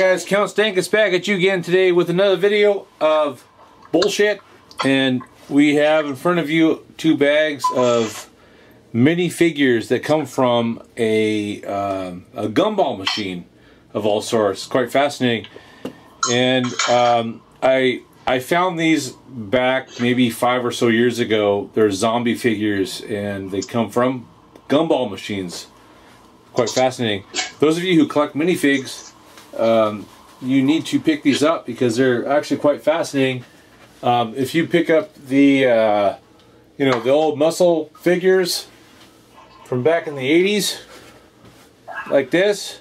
guys, Count Stankus back at you again today with another video of bullshit. And we have in front of you two bags of mini figures that come from a, uh, a gumball machine of all sorts. Quite fascinating. And um, I I found these back maybe five or so years ago. They're zombie figures and they come from gumball machines. Quite fascinating. Those of you who collect minifigs, um, you need to pick these up because they're actually quite fascinating. Um, if you pick up the, uh, you know, the old muscle figures from back in the 80s, like this,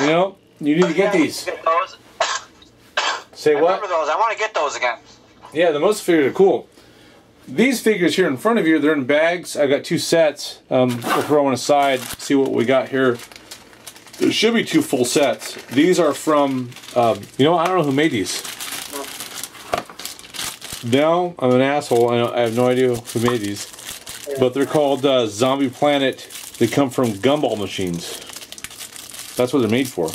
you know, you need to get these. Say I what? remember those. I want to get those again. Yeah, the muscle figures are cool. These figures here in front of you, they're in bags. I've got two sets. Um, we'll throw one aside, see what we got here. There should be two full sets. These are from, um, you know, I don't know who made these. No, I'm an asshole. I, I have no idea who made these. But they're called uh, Zombie Planet. They come from gumball machines. That's what they're made for.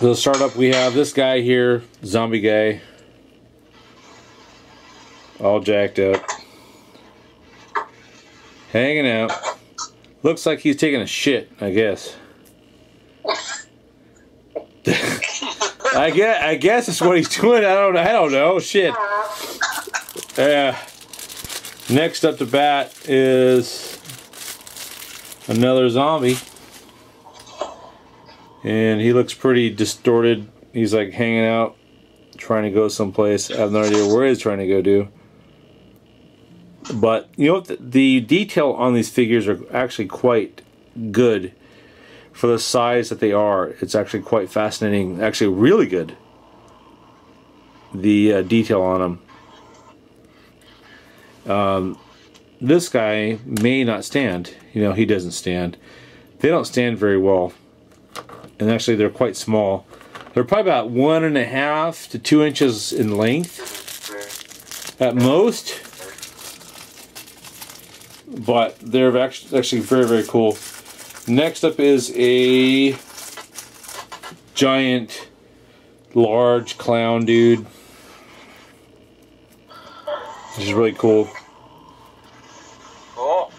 So to start up, we have this guy here, zombie guy. All jacked up. Hanging out. Looks like he's taking a shit, I guess. I guess I guess it's what he's doing. I don't I don't know. Shit. Yeah. Next up to bat is another zombie. And he looks pretty distorted. He's like hanging out, trying to go someplace. I have no idea where he's trying to go to. But you know? The, the detail on these figures are actually quite good for the size that they are. It's actually quite fascinating. Actually, really good. The uh, detail on them. Um, this guy may not stand. You know, he doesn't stand. They don't stand very well. And actually, they're quite small. They're probably about one and a half to two inches in length at most but they're actually actually very very cool. Next up is a giant, large clown dude. This is really cool. Cool.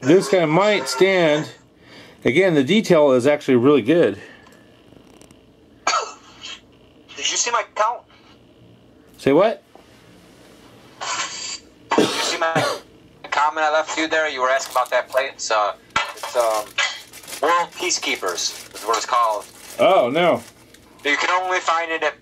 This guy might stand. Again, the detail is actually really good. Did you see my count? Say what? Did you see my comment I left you there? You were asking about that plate. It's uh, it's um, World Peacekeepers is what it's called. Oh no. You can only find it at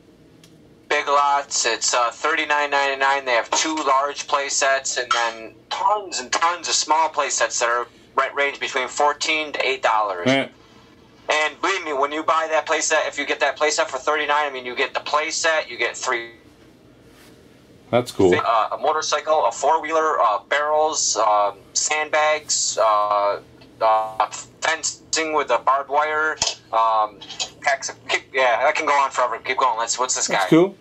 Big Lots. It's uh, thirty nine ninety nine. They have two large play sets and then tons and tons of small play sets that are right range between fourteen to eight dollars. And believe me, when you buy that playset, if you get that playset for thirty nine, I mean you get the playset, you get three That's cool. uh, a motorcycle, a four wheeler, uh, barrels, um, sandbags, uh, uh, fencing with a barbed wire. Um, packs of, keep, yeah, I can go on forever. Keep going. Let's. What's this guy? That's cool.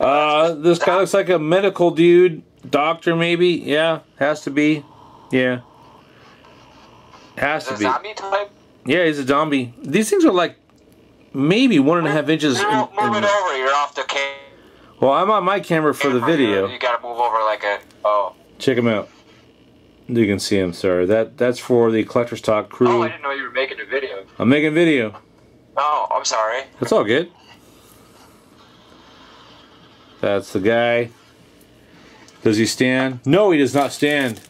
Uh, this guy looks like a medical dude, doctor maybe. Yeah, has to be. Yeah, has Is to be. zombie type? Yeah, he's a zombie. These things are like maybe one and a half inches. In, Move, in- it over. You're off the camera. Well, I'm on my camera for the video. You gotta move over like a. Oh. Check him out. You can see him, sir. That that's for the collector's talk crew. Oh. I didn't know you were making a video. I'm making a video. Oh, I'm sorry. That's all good. That's the guy. Does he stand? No, he does not stand.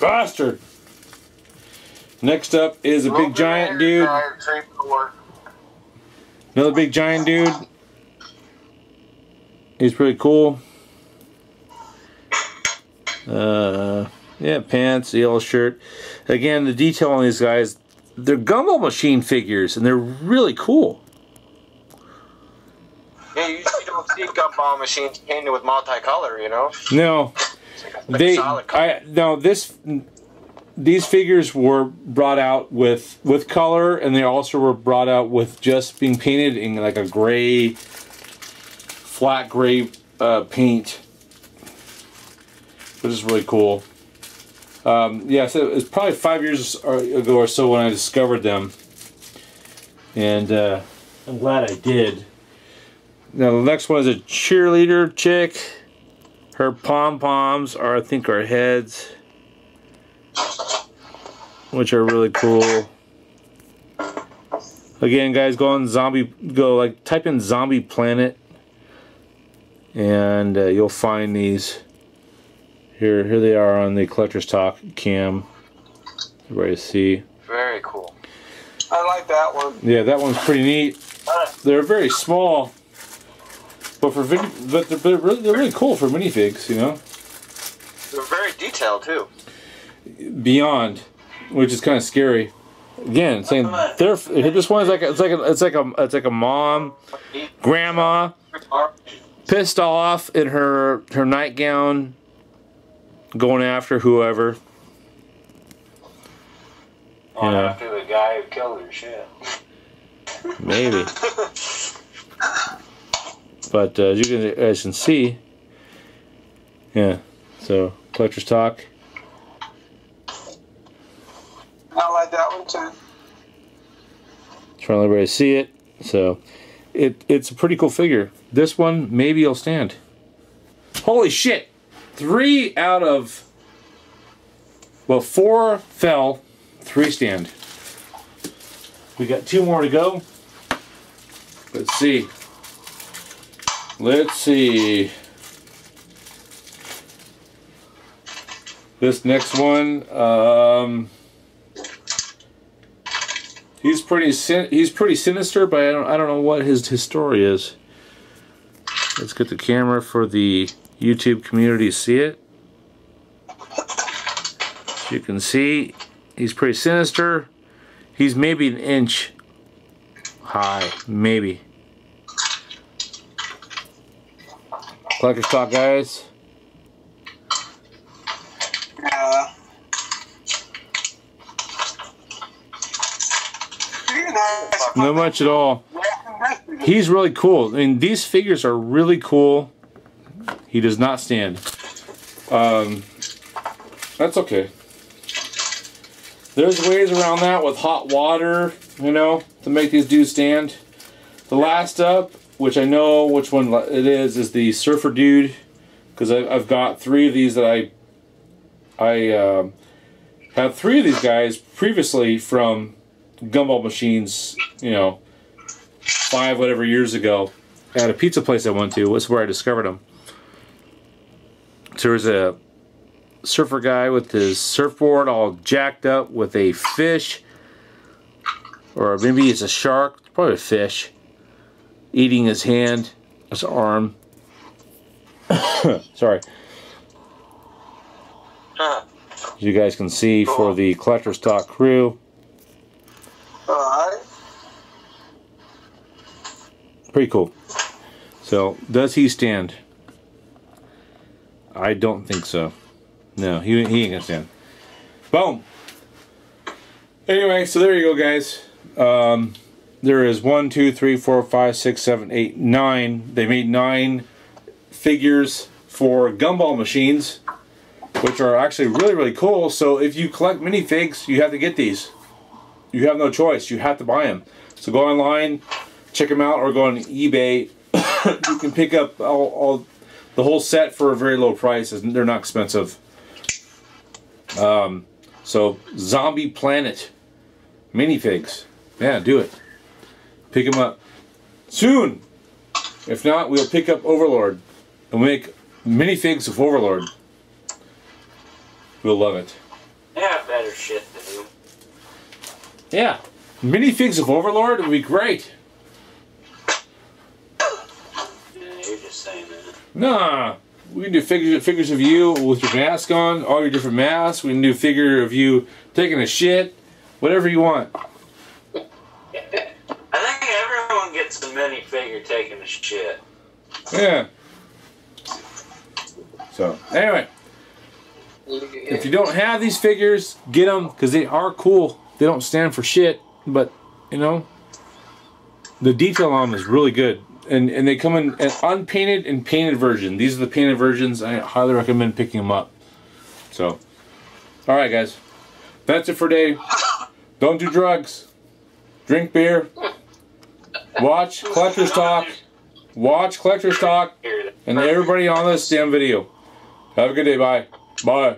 Bastard. Next up is a big giant dude. Another big giant dude. He's pretty cool. Uh, yeah, pants, yellow shirt. Again, the detail on these guys, they're gumball machine figures, and they're really cool. Yeah, you, you don't see gumball machines painted with multicolor, you know? No, like a, like they. solid color. I no this. These figures were brought out with with color, and they also were brought out with just being painted in like a gray, flat gray uh, paint. which is really cool. Um, yeah, so it was probably five years ago or so when I discovered them, and uh, I'm glad I did. Now the next one is a cheerleader chick. Her pom poms are, I think, are heads, which are really cool. Again, guys, go on zombie, go like type in zombie planet, and uh, you'll find these. Here, here they are on the collector's talk cam. Everybody see. Very cool. I like that one. Yeah, that one's pretty neat. They're very small, but for but they're, they're really they're really cool for minifigs, you know. They're very detailed too. Beyond, which is kind of scary. Again, saying they're this one is like a, it's like a, it's like a it's like a mom, grandma, pissed off in her her nightgown, going after whoever. On Yeah. after the guy who killed her shit. Maybe. But uh, as you can, as you can see, yeah. So collector's talk. I like that one too. Trying to let everybody see it. So it it's a pretty cool figure. This one maybe will stand. Holy shit! Three out of well, four fell, three stand. We got two more to go. Let's see. Let's see. This next one, um, he's pretty he's pretty sinister, but I don't I don't know what his his story is. Let's get the camera for the YouTube community to see it. As you can see, he's pretty sinister. He's maybe an inch high, maybe. Collector's talk, guys. Yeah. Not much at all. He's really cool. I mean, these figures are really cool. He does not stand. Um, that's okay. There's ways around that with hot water, you know, to make these dudes stand. The last up, which I know which one it is, is the Surfer Dude, because I've got three of these that I I um, have three of these guys previously from gumball machines, you know, five whatever years ago at a pizza place I went to. Was where I discovered them. So there was a surfer guy with his surfboard all jacked up with a fish, or maybe it's a shark, probably a fish, eating his hand, his arm. Sorry. As you guys can see for the collector's talk crew. Pretty cool. So, does he stand? I don't think so. No, he, he ain't gonna stand. Boom! Anyway, so there you go, guys. Um, there is one, two, three, four, five, six, seven, eight, nine. They made nine figures for gumball machines, which are actually really, really cool. So, if you collect minifigs, you have to get these. You have no choice. You have to buy them. So, go online, check them out or go on eBay. you can pick up all, all the whole set for a very low price. They're not expensive. Um, so Zombie Planet minifigs, yeah, do it. Pick them up soon. If not, we'll pick up Overlord and make minifigs of Overlord. We'll love it. They have better shit to do. Yeah, minifigs of Overlord would be great. Nah, we can do figures figures of you with your mask on, all your different masks. We can do figure of you taking a shit, whatever you want. I think everyone gets a minifigure taking a shit. Yeah. So anyway, if you don't have these figures, get them because they are cool. They don't stand for shit, but you know, the detail on them is really good. And and they come in an unpainted and painted version. These are the painted versions. I highly recommend picking them up. So, all right, guys, that's it for today. Don't do drugs. Drink beer. Watch Collector's Talk. Watch Collector's Talk. And everybody on this damn video. Have a good day. Bye. Bye.